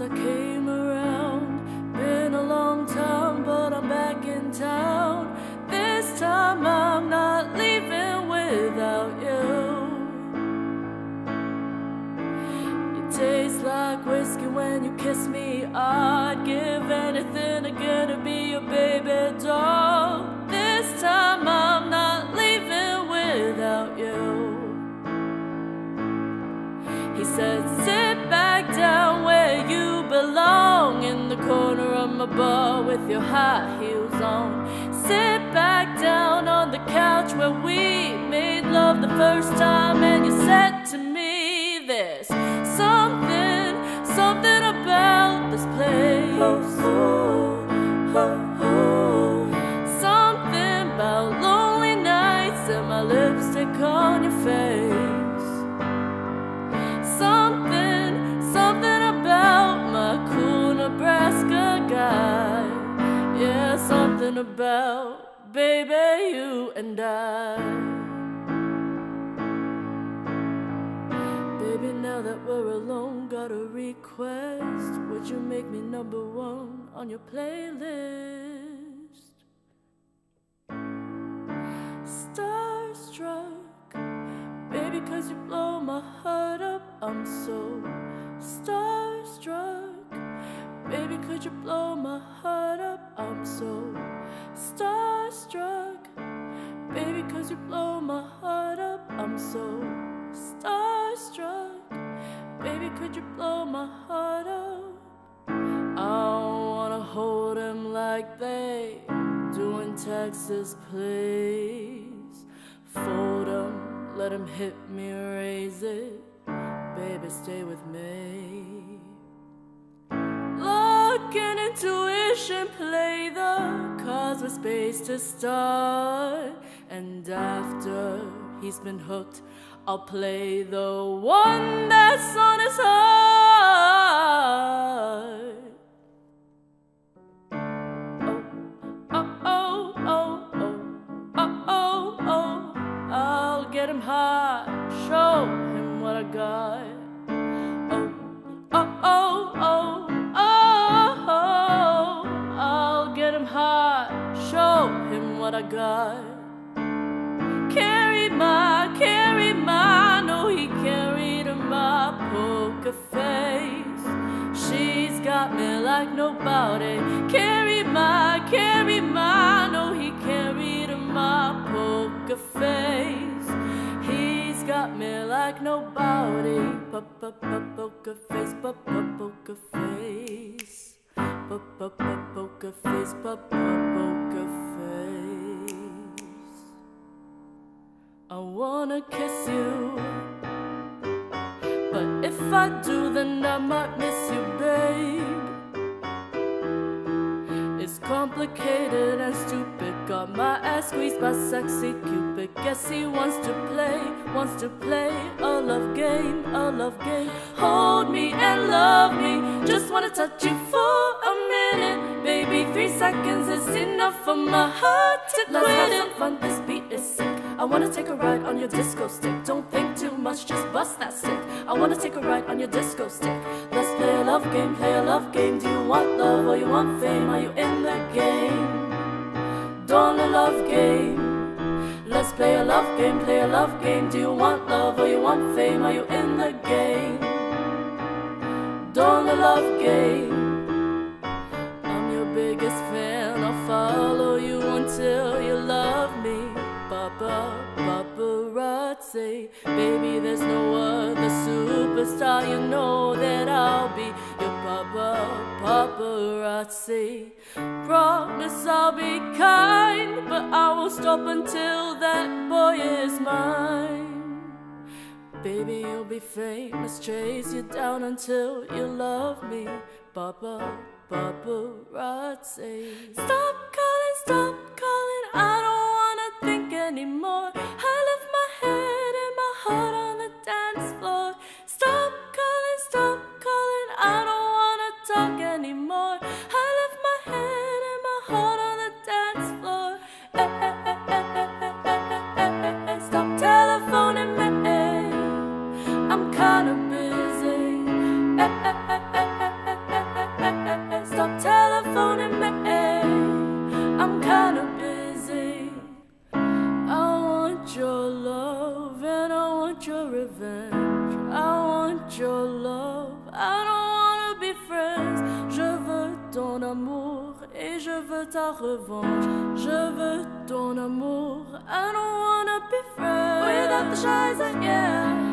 I came around. Bar with your high heels on. Sit back down on the couch where we made love the first time, and you said to about baby you and I. Baby, now that we're alone, got a request. Would you make me number one on your playlist? Starstruck, baby, cause you blow my heart up. I'm so starstruck. Baby, could you blow my heart up? I'm so starstruck. Baby, cause you blow my heart up. I'm so starstruck. Baby, could you blow my heart up? I wanna hold him like they do in Texas, please. Fold him, let him hit me, raise it. Baby, stay with me. Luck and intuition play the cards space to start. And after he's been hooked, I'll play the one that's on his heart. Oh, oh, oh, oh, oh, oh, oh. I'll get him high, show him what I got. What I got. Carry my, carry my, no, oh, he carried my poker face. She's got me like nobody. Carry my, carry my, no, oh, he carried my poker face. He's got me like nobody. Poker face, poker face. Poker face, poker face. I wanna kiss you. But if I do, then I might miss you, babe. It's complicated and stupid. Got my ass squeezed by sexy Cupid. Guess he wants to play, wants to play a love game, a love game. Hold me and love me. Just wanna touch you for a minute, baby. Three seconds is enough for my heart to quit. Let's have some fun. This beat is sick. I wanna take a ride on your disco stick. Don't think too much, just bust that stick. I wanna take a ride on your disco stick. Let's play a love game, play a love game. Do you want love or you want fame? Are you in the game? Don't a love game. Let's play a love game, play a love game. Do you want love or you want fame? Are you in the game? Don't a love game. I'm your biggest paparazzi. Baby, there's no other superstar. You know that I'll be your papa, paparazzi. Promise I'll be kind, but I won't stop until that boy is mine. Baby, you'll be famous, chase you down until you love me. Papa, paparazzi. Stop calling, stop calling, I don't ta revanche. Je veux ton amour. I don't wanna be friends without the shies, yeah.